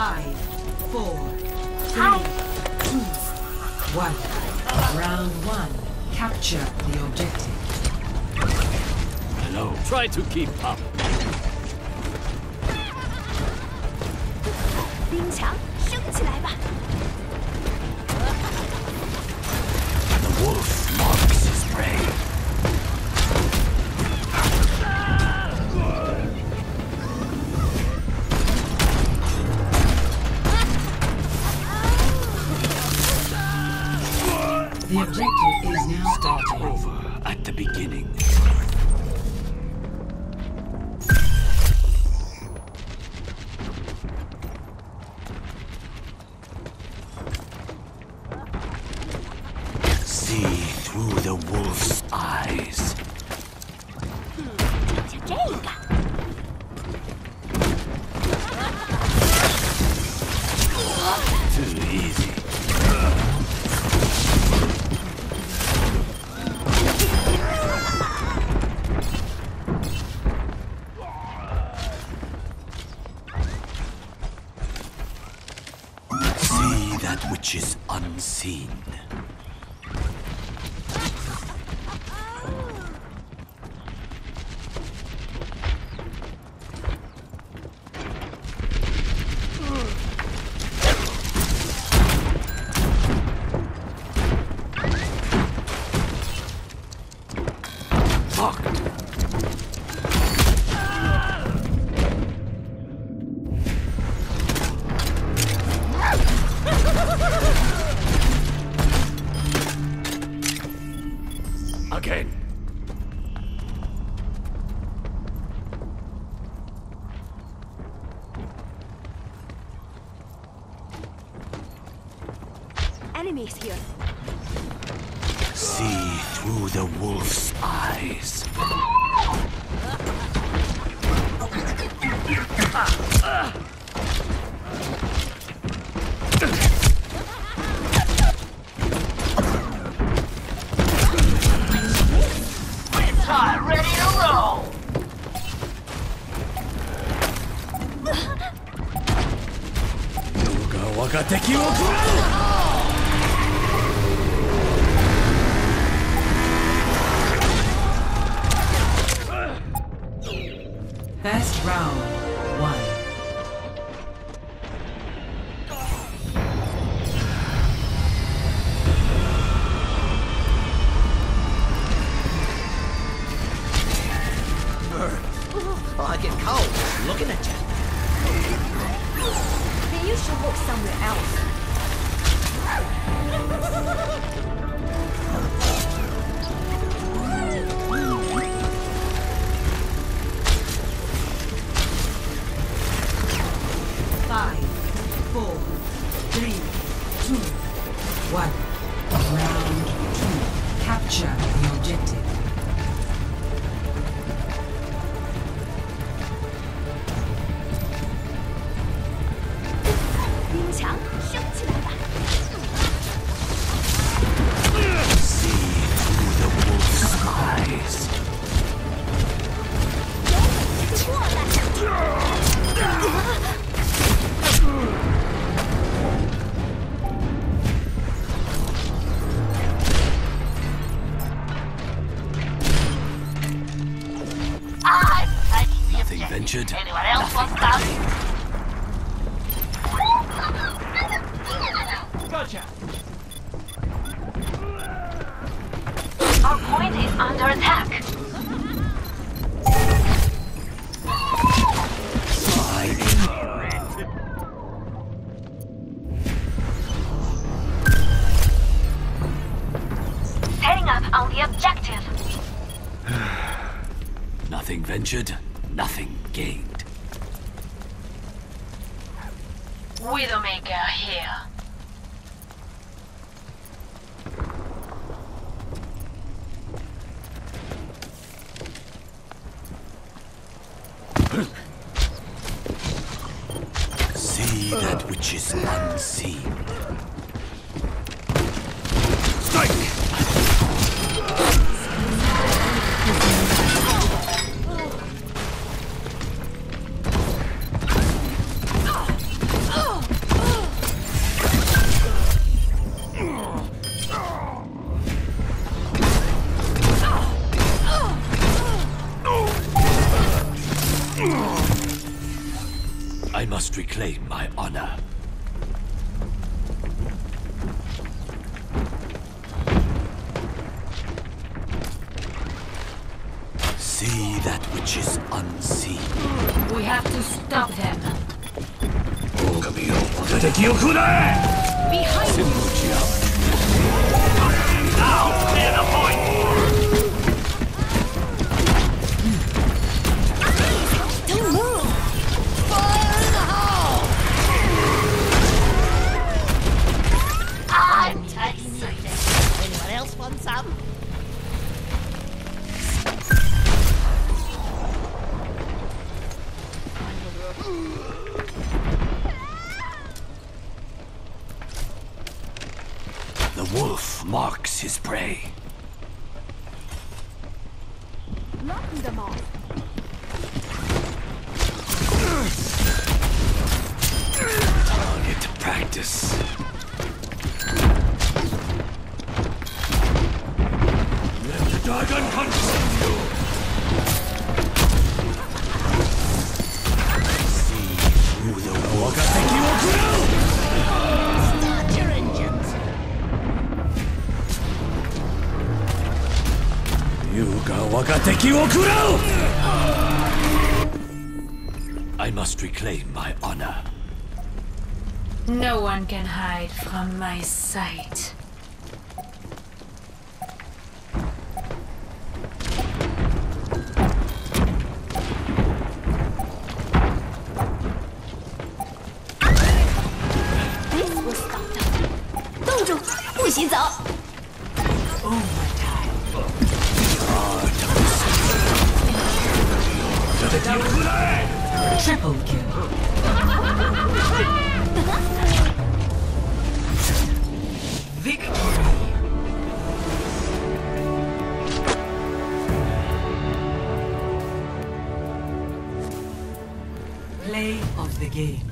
Five, four, three, two, one. Round one. Capture the objective. Hello. Try to keep up. 冰墙升起来吧！ The objective is now Start starting. over at the beginning. See through the wolf's eyes. That which is unseen. enemies here. See through the wolf's eyes. Ready to roll! First round. One. I get cold looking at you. Then you should look somewhere else. Nothing ventured. Anyone else want some? gained. Our point is under attack. Setting up on the objective. Nothing ventured, nothing gained. Widowmaker here. See that which is unseen. I must reclaim my honor. See that which is unseen. We have to stop them. Behind you! Now, clear the point! Marks his prey. Knocking them off. I'll get to practice. 優が我が敵を食らう I must reclaim my honor. No one can hide from my sight. Triple kill. Victory. Play of the game.